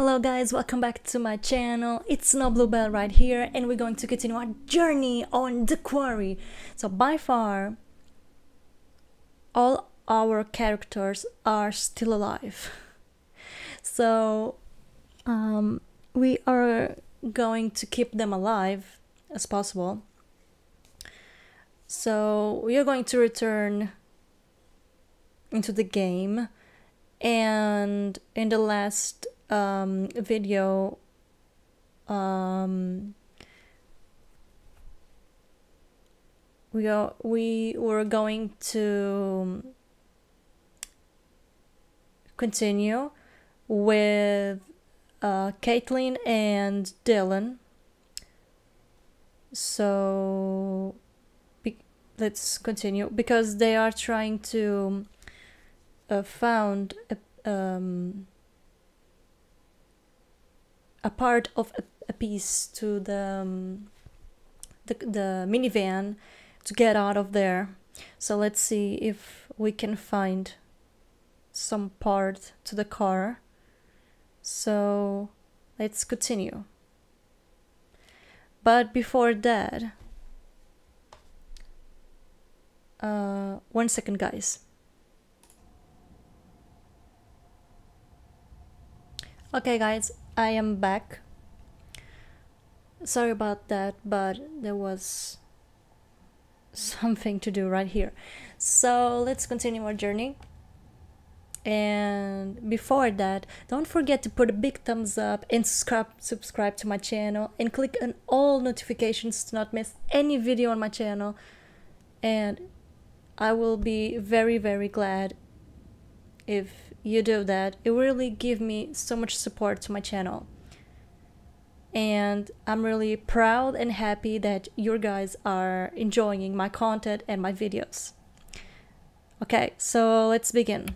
Hello guys, welcome back to my channel. It's Snow Bluebell right here and we're going to continue our journey on the quarry. So by far, all our characters are still alive. So um, we are going to keep them alive as possible. So we are going to return into the game and in the last um, video um, we are, we were going to continue with uh, Kaitlyn and Dylan. So let's continue because they are trying to uh, found a, um, a part of a, a piece to the, um, the the minivan to get out of there. So let's see if we can find some part to the car. So let's continue. But before that, uh, one second, guys. Okay, guys, I am back. Sorry about that, but there was something to do right here. So let's continue our journey. And before that, don't forget to put a big thumbs up and subscribe subscribe to my channel and click on all notifications to not miss any video on my channel. And I will be very very glad if you do that. It really give me so much support to my channel. And I'm really proud and happy that you guys are enjoying my content and my videos. Okay, so let's begin.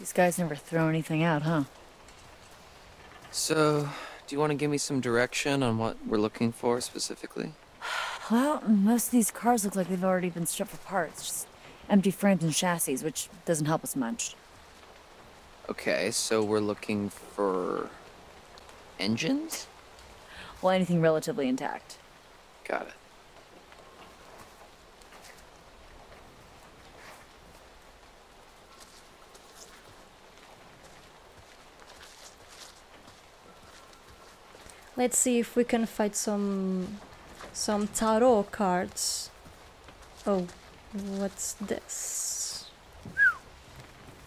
These guys never throw anything out, huh? So, do you want to give me some direction on what we're looking for specifically? Well, most of these cars look like they've already been stripped for parts. Just empty frames and chassis, which doesn't help us much. Okay, so we're looking for engines? Well, anything relatively intact. Got it. Let's see if we can find some some tarot cards. Oh, what's this?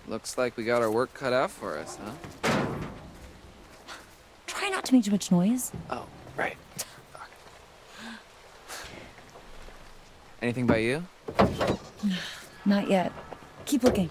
Looks like we got our work cut out for us, huh? Try not to make too much noise. Oh, right. Anything by you? Not yet. Keep looking.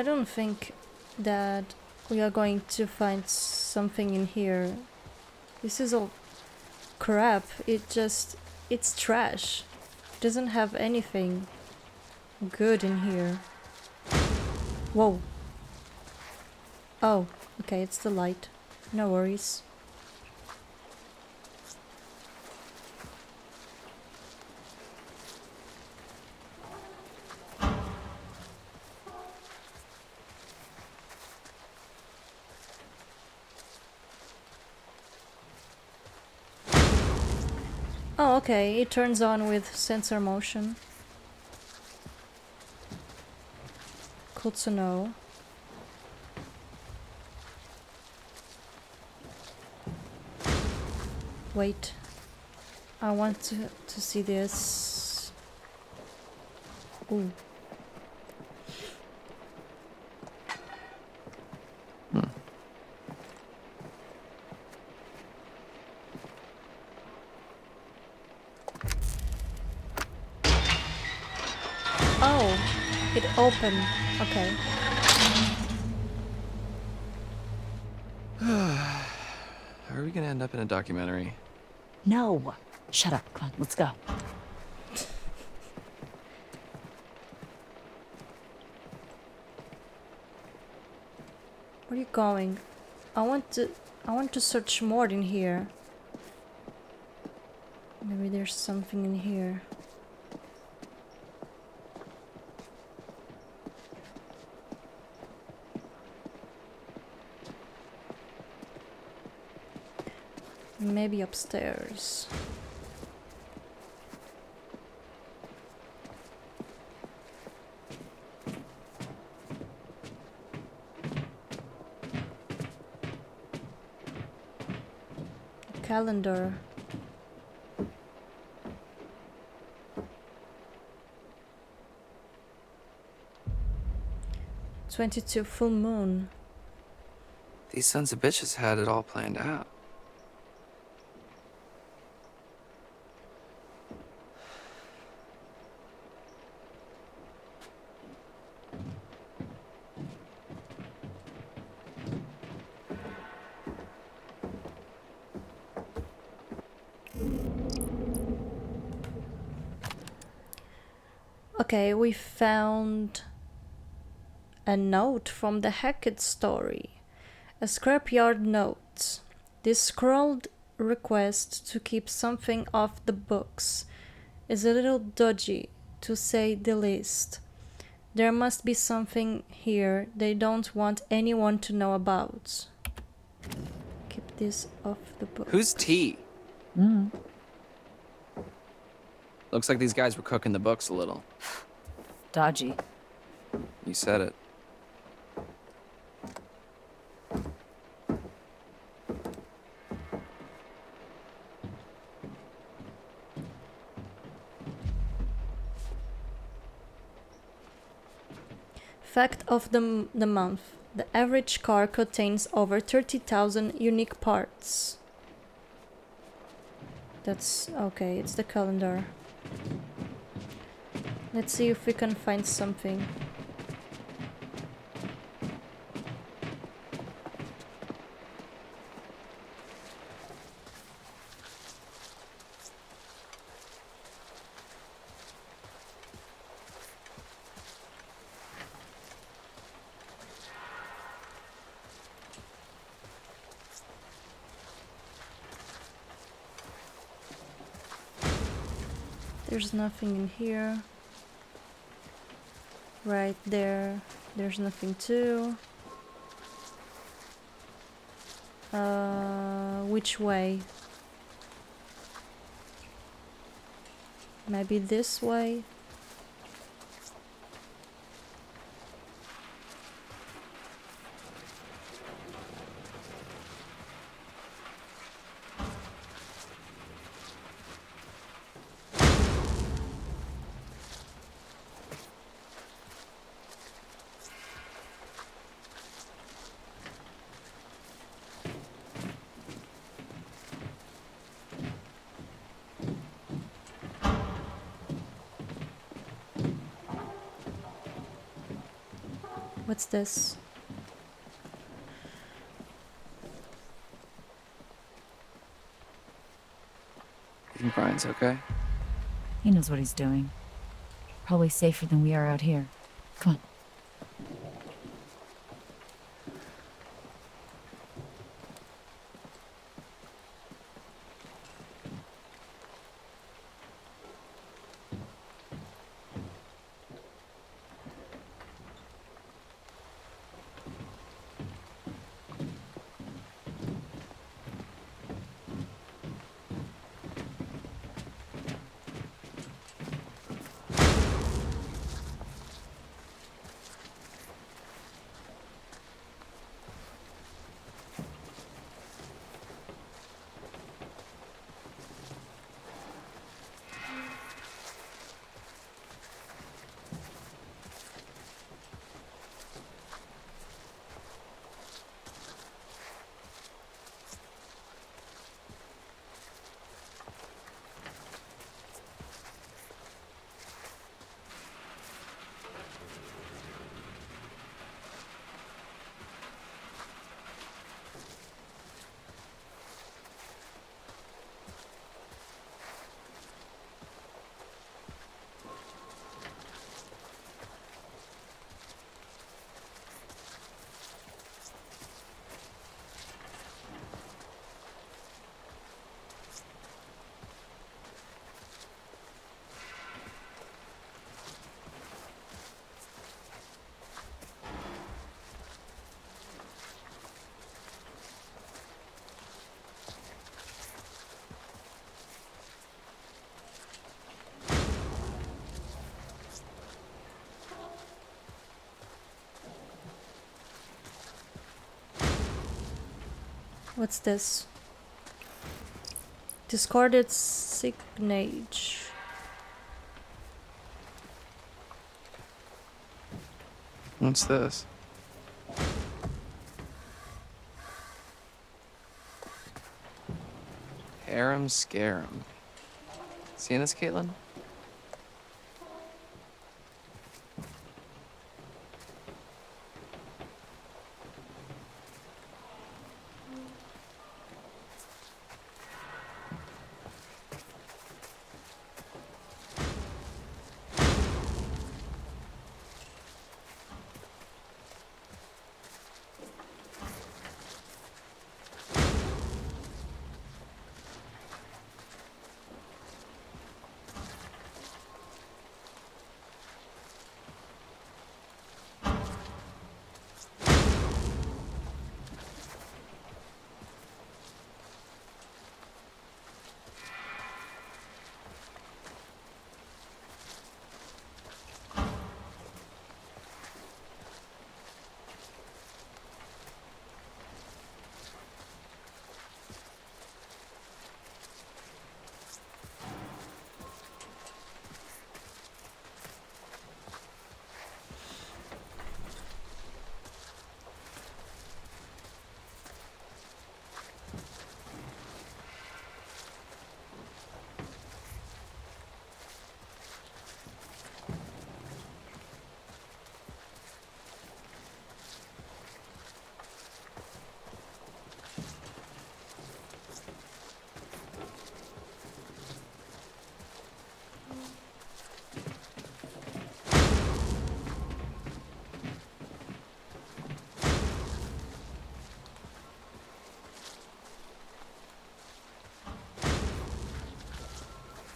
I don't think that we are going to find something in here. This is all crap. It just it's trash. It doesn't have anything good in here. Whoa. Oh, okay, it's the light. No worries. Oh, okay, it turns on with sensor motion. Cool to know. Wait. I want to, to see this. Ooh. Oh, it opened. Okay. How are we gonna end up in a documentary? No. Shut up. Come on, let's go. Where are you going? I want to I want to search more in here. Maybe there's something in here. Upstairs. Calendar. Twenty-two full moon. These sons of bitches had it all planned out. Okay, we found a note from the Hackett story. A scrapyard note. This scrawled request to keep something off the books is a little dodgy, to say the least. There must be something here they don't want anyone to know about. Keep this off the book. Who's T? Mm. Looks like these guys were cooking the books a little. Dodgy. You said it. Fact of the, the month. The average car contains over 30,000 unique parts. That's okay, it's the calendar. Let's see if we can find something. There's nothing in here. Right there, there's nothing too. Uh, which way? Maybe this way? What's this? You think Ryan's okay? He knows what he's doing. Probably safer than we are out here. Come on. What's this? Discarded signage. What's this? Harem Scarum. Seeing this, Kaitlyn?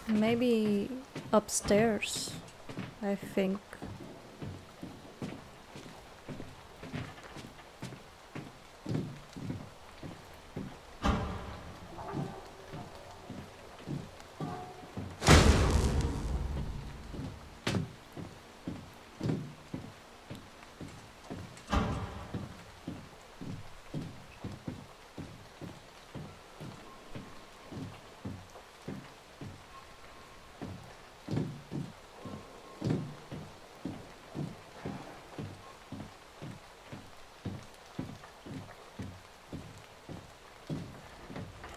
Maybe upstairs, I think.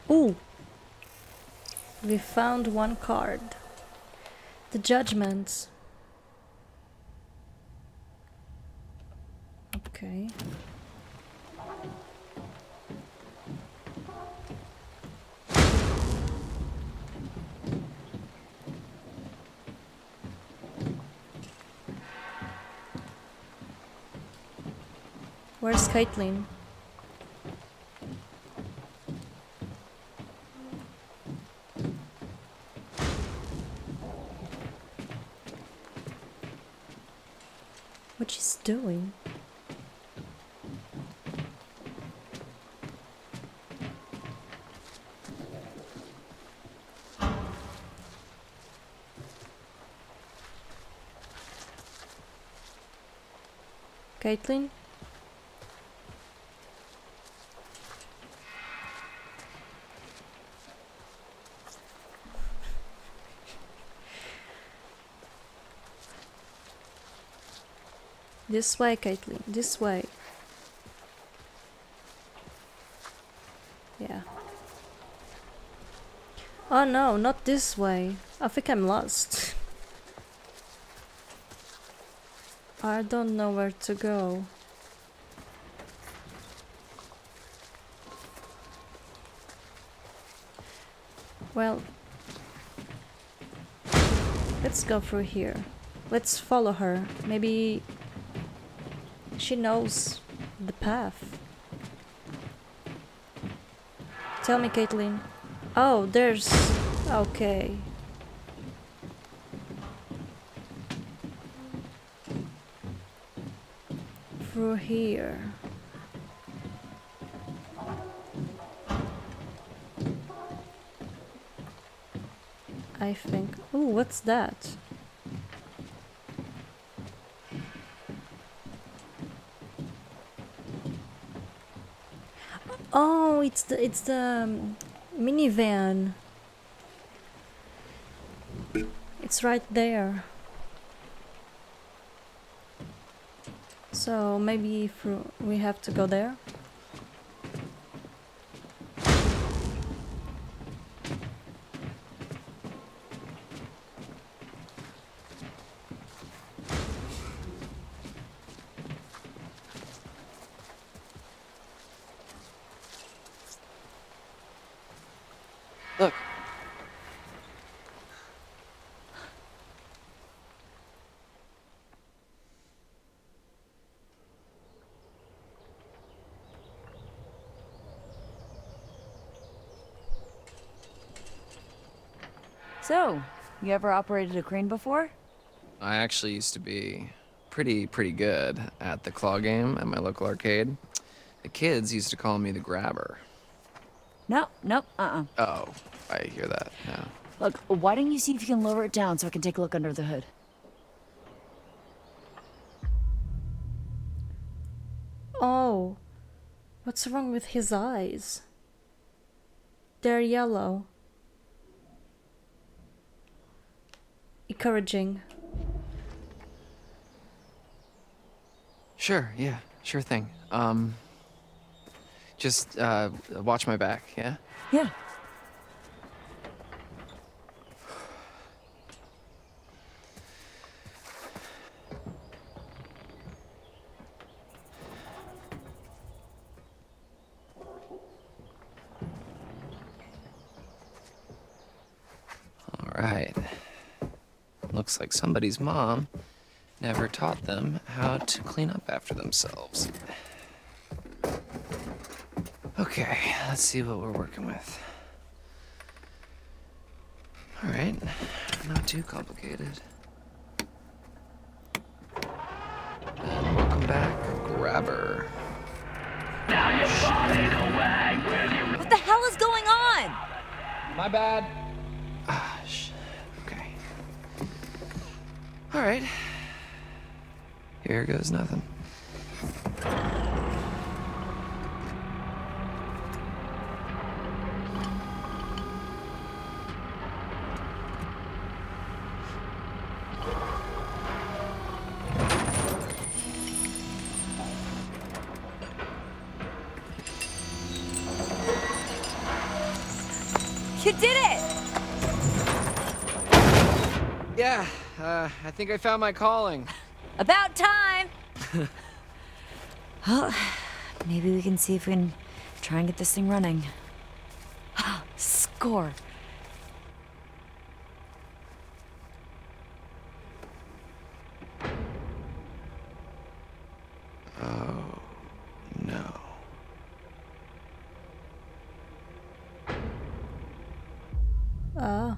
Ooh! We found one card. The Judgments. Okay. Where's Kaitlyn? What she's doing? Kaitlyn? This way, Kaitlyn. This way. Yeah. Oh no, not this way. I think I'm lost. I don't know where to go. Well, let's go through here. Let's follow her. Maybe she knows the path. Tell me, Kaitlyn. Oh, there's... Okay. Through here. I think... Oh, what's that? Oh, it's the it's the um, minivan. It's right there. So maybe we have to go there. So, you ever operated a crane before? I actually used to be pretty, pretty good at the claw game at my local arcade. The kids used to call me the grabber. No, nope, uh-uh. Oh, I hear that now. Look, why don't you see if you can lower it down so I can take a look under the hood? Oh, what's wrong with his eyes? They're yellow. Encouraging. Sure, yeah, sure thing. Um, just uh, watch my back, yeah? Yeah. All right. Looks like somebody's mom never taught them how to clean up after themselves. Okay, let's see what we're working with. All right, not too complicated. And welcome back, Grabber. What the hell is going on? My bad. Ah, sh- okay. All right. Here goes nothing. You did it! Yeah, uh, I think I found my calling. About time! well, maybe we can see if we can try and get this thing running. Score! No. Ah.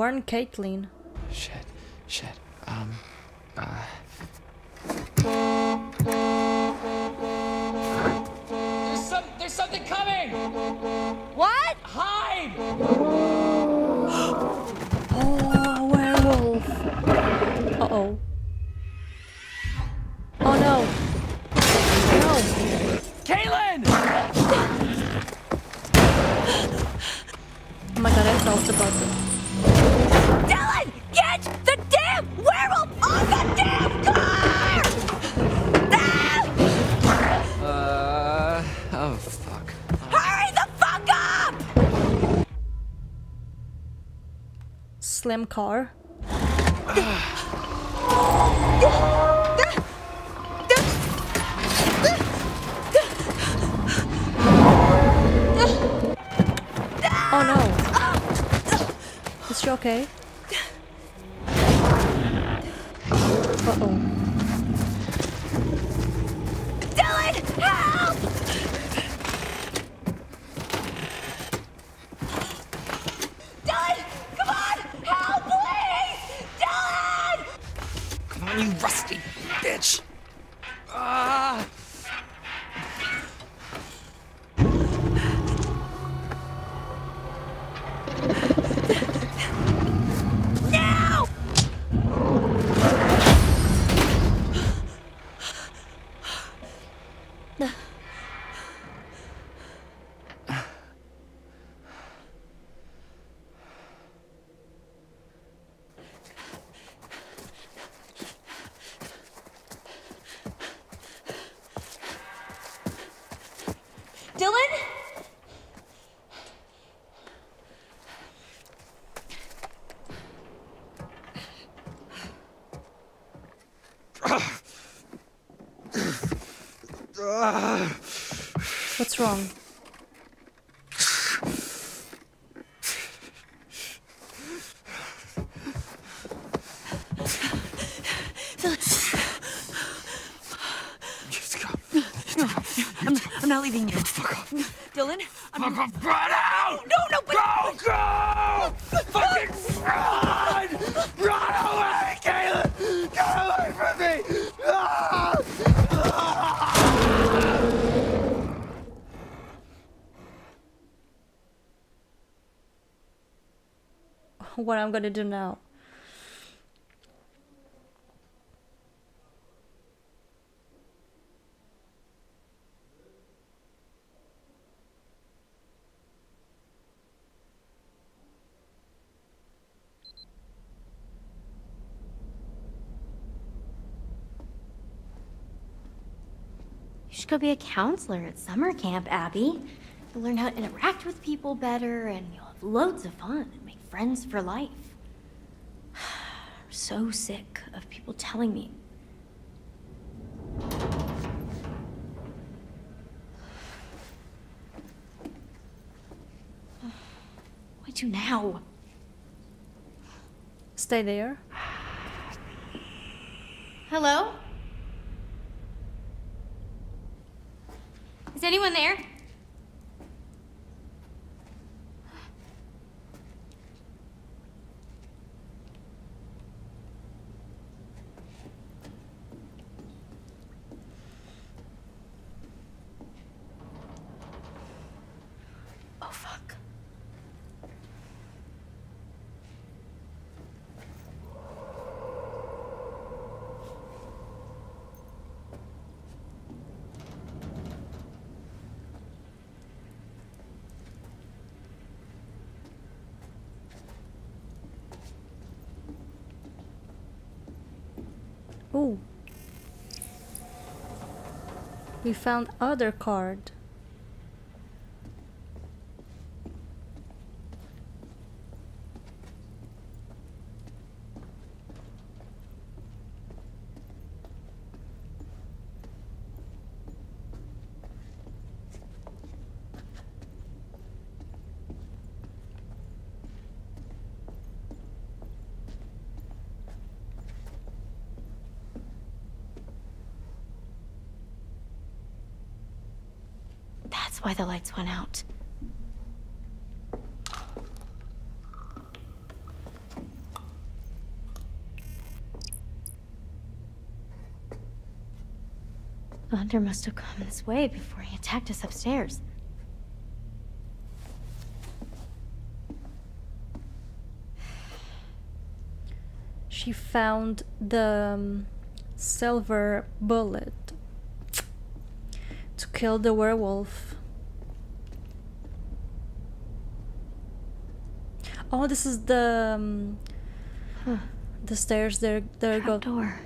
Warn Kaitlyn. Shit, shit. Um, uh. There's some there's something coming! What? Hide! Oh, a werewolf. Uh oh. Oh no. No. Kaitlyn! Oh my god, I felt the button. Slim car. Oh no. Is she okay? Not leaving you. Fuck off. Dylan, I'm Fuck off! Run out! No, no, but Go, go! Fucking run! Run away, Caleb! Get away from me! Ah! What I'm gonna do now? Go be a counselor at summer camp, Abby. You'll learn how to interact with people better, and you'll have loads of fun and make friends for life. I'm so sick of people telling me. Why do now? Stay there. Hello? Is anyone there? Oh, fuck. Ooh. We found other card. That's why the lights went out. Hunter must have come this way before he attacked us upstairs. She found the um, silver bullet to kill the werewolf. Oh, this is the um, the stairs. There, there go. Door.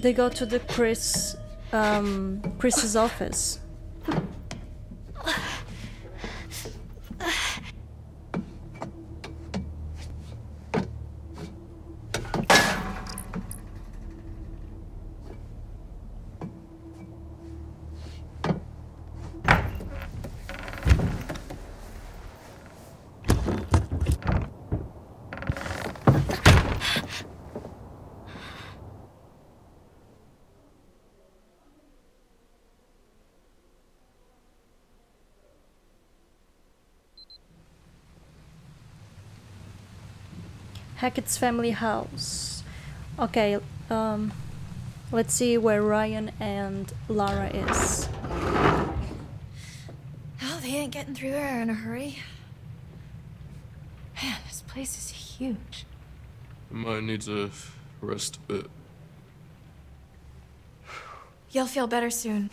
They go to the Chris, um, Chris's office. Hackett's family house. Okay, um, let's see where Ryan and Laura is. Oh, they ain't getting through there in a hurry. Man, this place is huge. I might need to rest a bit. You'll feel better soon.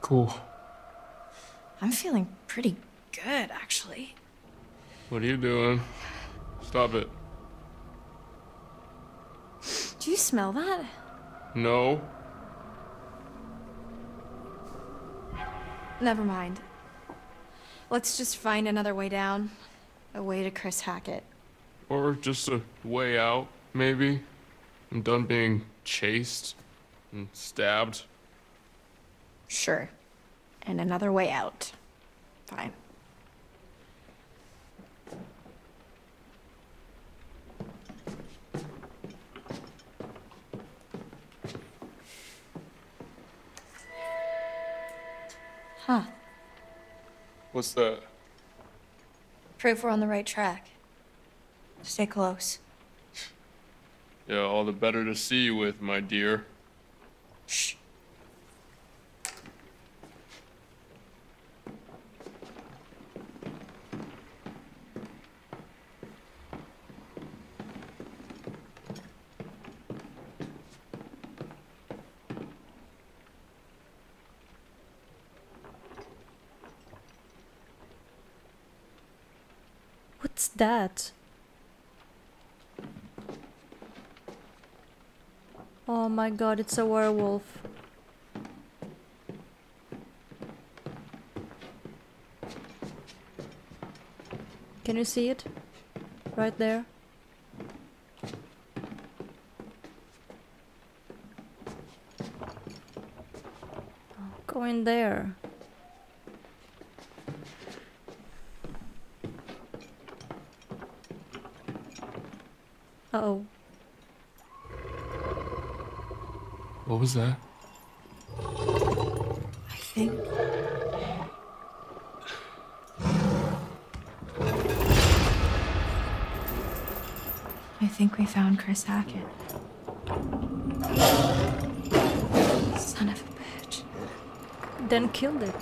Cool. I'm feeling pretty good, actually. What are you doing? Stop it. Do you smell that? No. Never mind. Let's just find another way down. A way to Chris Hackett. Or just a way out, maybe. I'm done being chased and stabbed. Sure. And another way out. Fine. Huh. What's that? Proof we're on the right track. Stay close. Yeah, all the better to see you with, my dear. Shh. What's that? Oh my god, it's a werewolf. Can you see it? Right there? Go in there. Uh oh. What was that? I think. I think we found Chris Hackett. Son of a bitch. Then killed it.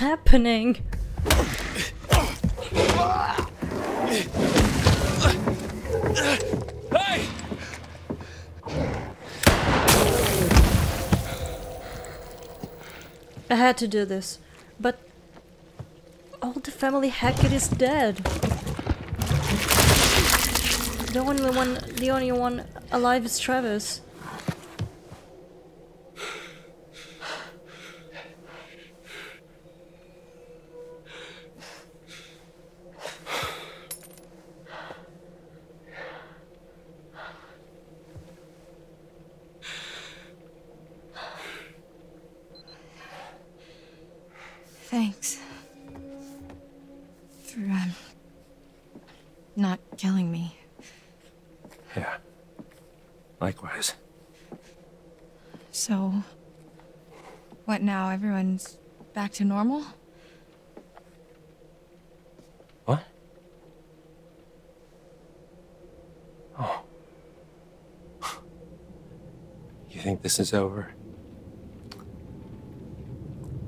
Happening? Hey! I had to do this, but all the family Hackett is dead. The only one, the only one alive is Travis. Thanks. For, um, not killing me. Yeah. Likewise. So, what now? Everyone's back to normal? What? Oh. You think this is over?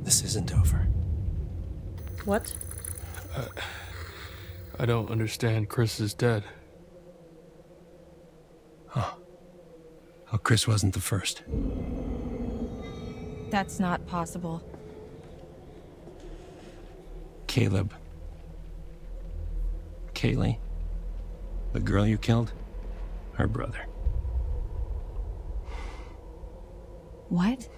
This isn't over. What? Uh, I don't understand. Chris is dead. Huh. Oh, Chris wasn't the first. That's not possible. Caleb. Kaylee. The girl you killed. Her brother. What?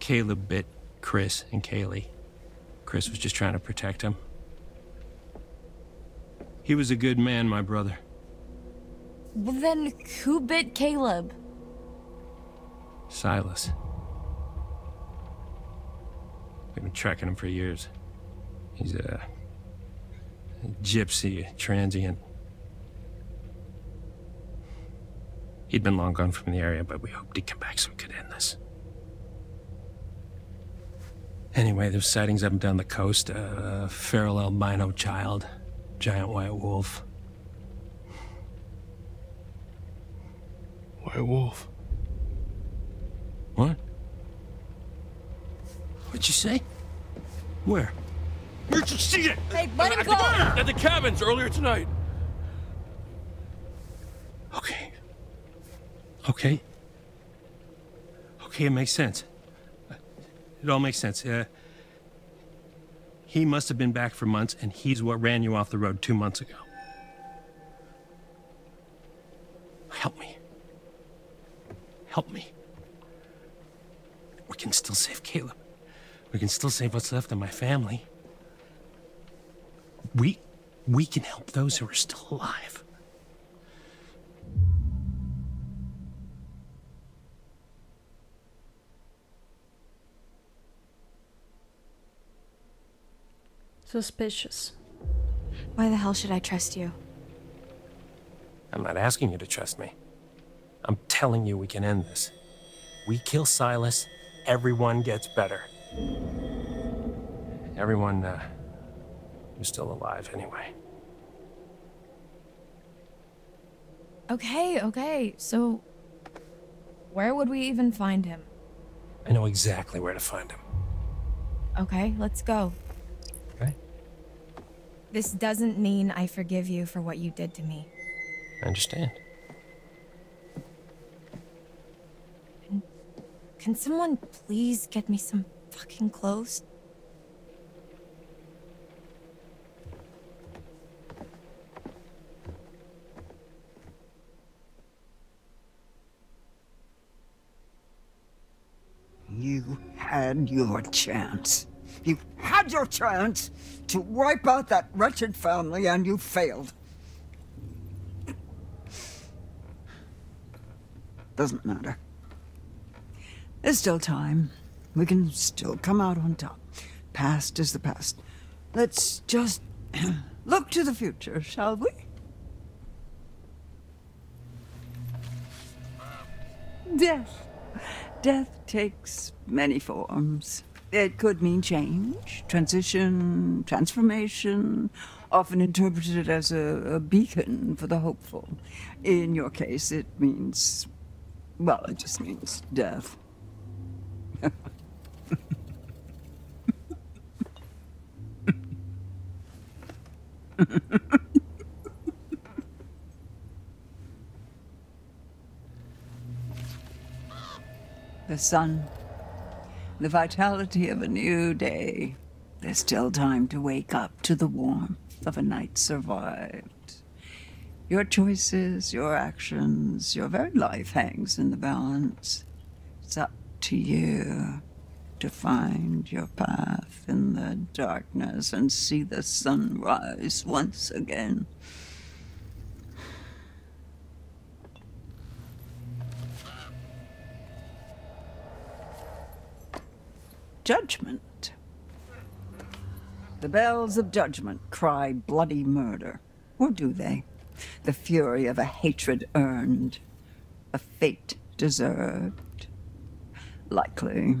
Caleb bit Chris and Kaylee. Chris was just trying to protect him. He was a good man, my brother. Well, then who bit Caleb? Silas. We've been tracking him for years. He's a, a gypsy, a transient. He'd been long gone from the area, but we hoped he'd come back so we could end this. Anyway, there's sightings up and down the coast. Uh, a feral albino child, giant white wolf. White Wolf. What? What'd you say? Where? Where'd you see it? Hey, let him go! At the cabins earlier tonight. Okay. Okay. Okay, it makes sense. It all makes sense. Uh, he must have been back for months, and he's what ran you off the road two months ago. Help me. Help me. We can still save Caleb. We can still save what's left of my family. We we can help those who are still alive. Suspicious. Why the hell should I trust you? I'm not asking you to trust me. I'm telling you we can end this. We kill Silas, everyone gets better. Everyone, uh, who's still alive anyway. Okay, okay, so where would we even find him? I know exactly where to find him. Okay, let's go. Okay? This doesn't mean I forgive you for what you did to me. I understand. Can someone please get me some fucking clothes? You had your chance. You had your chance to wipe out that wretched family, and you failed. Doesn't matter. There's still time. We can still come out on top. Past is the past. Let's just look to the future, shall we? Death. Death takes many forms. It could mean change, transition, transformation, often interpreted as a, a beacon for the hopeful. In your case, it means, well, it just means death. The sun, the vitality of a new day. There's still time to wake up to the warmth of a night survived. Your choices, your actions, your very life hangs in the balance. It's up to you to find your path in the darkness and see the sun rise once again. Judgment. The bells of judgment cry bloody murder. Or do they? The fury of a hatred earned, a fate deserved. Likely.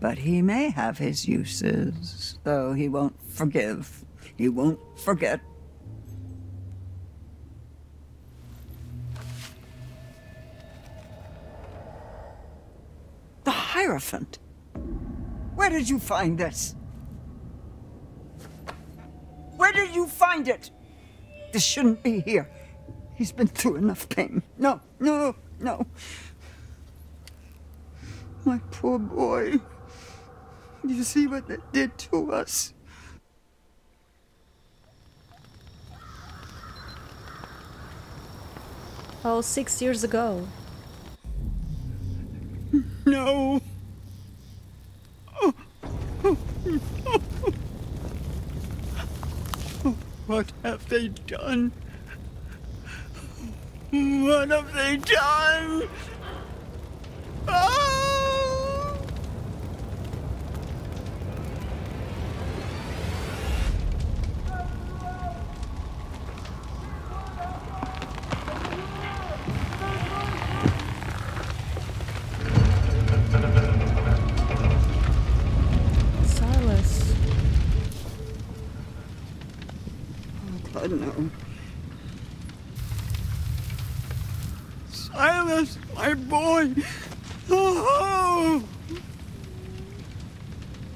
But he may have his uses, though he won't forgive. He won't forget. The Hierophant. Where did you find this? Where did you find it? this shouldn't be here. He's been through enough pain. No, no, no. My poor boy. You see what they did to us? Oh, six years ago. No. What have they done? What have they done? Oh!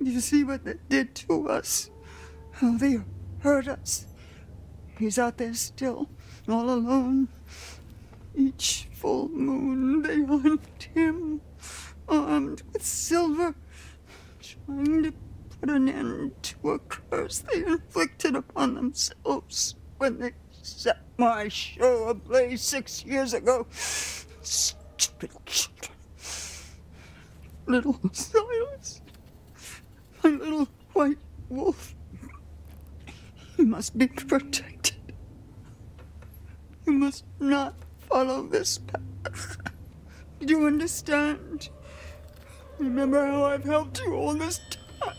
You see what they did to us? How they hurt us. He's out there still, all alone. Each full moon they hunt him, armed with silver, trying to put an end to a curse they inflicted upon themselves when they set my show ablaze six years ago. Stupid children. Little Silas. My little white wolf. He must be protected. You must not follow this path. Do you understand? Remember how I've helped you all this time.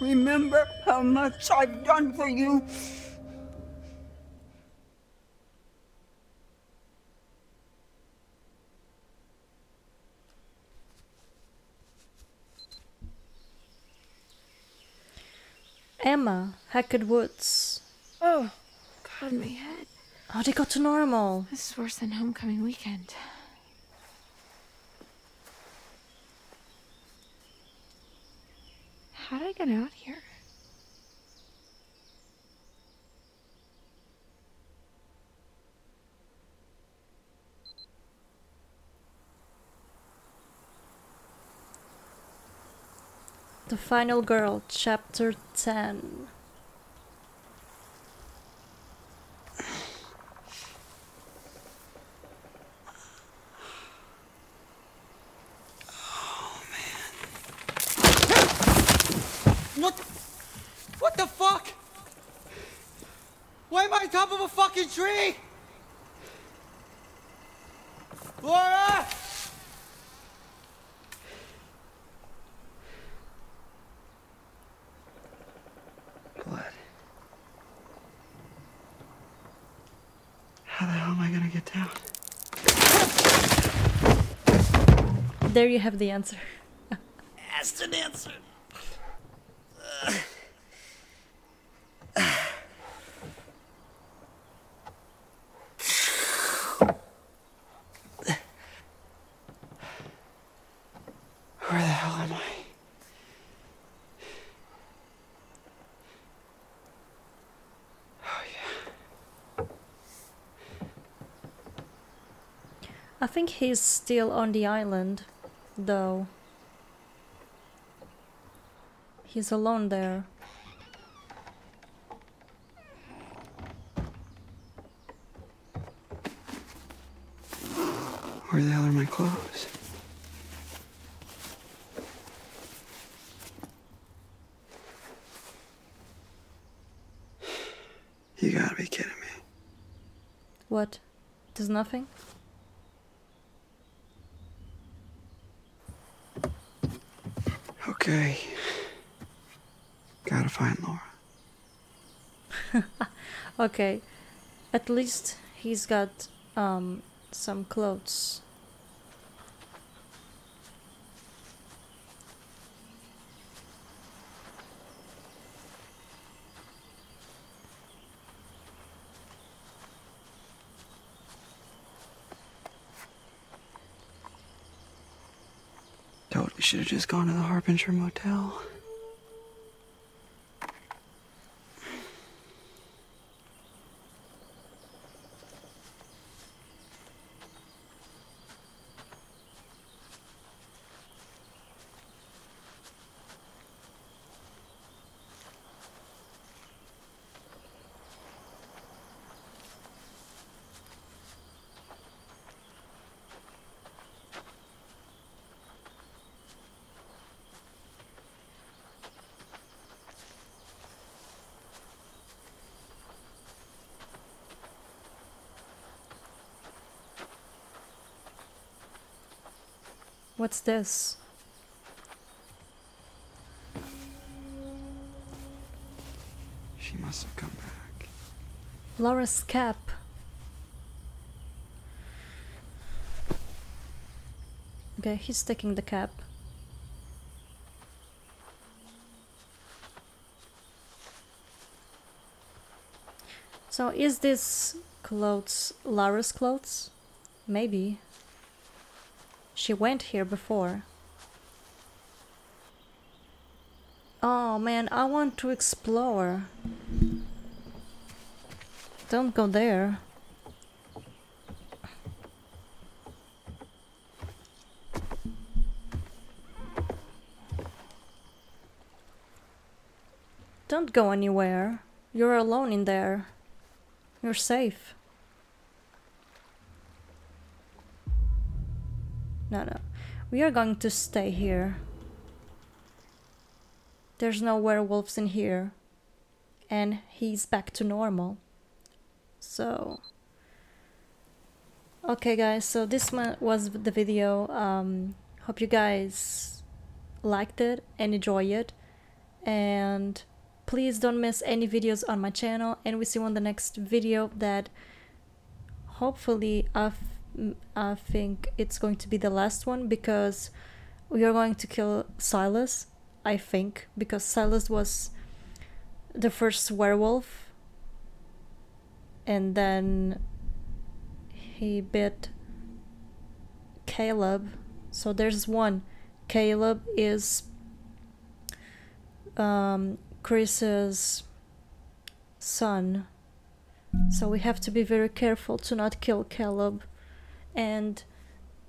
Remember how much I've done for you. Emma, Hackett Woods. Oh, My head. Oh, they got to normal. This is worse than homecoming weekend. How did I get out here? The Final Girl, Chapter 10. What? What the fuck? Why am I on top of a fucking tree? Laura! How the hell am I gonna get down? There you have the answer. Asked and answered. Where the hell am I? Oh, I think he's still on the island, though. He's alone there. Where the hell are my clothes? You gotta be kidding me. What? There's nothing? Okay. Gotta find Laura. Okay. At least he's got um some clothes. Totally should have just gone to the Harbinger Motel. What's this? She must have come back. Laura's cap. Okay, he's taking the cap. So is this clothes Laura's clothes? Maybe. She went here before. Oh man, I want to explore. Don't go there. Don't go anywhere. You're alone in there. You're safe. No, no. We are going to stay here. There's no werewolves in here. And he's back to normal. So... Okay guys, so this was the video. Um, hope you guys liked it and enjoy it. And please don't miss any videos on my channel. And we see you on the next video that hopefully I I think it's going to be the last one because we are going to kill Silas, I think, because Silas was the first werewolf and then he bit Caleb. So there's one. Caleb is um, Chris's son. So we have to be very careful to not kill Caleb and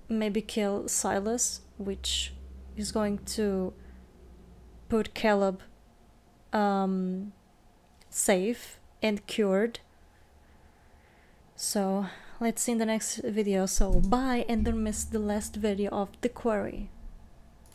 maybe kill Silas, which is going to put Caleb um, safe and cured. So let's see in the next video. So bye and don't miss the last video of the quarry.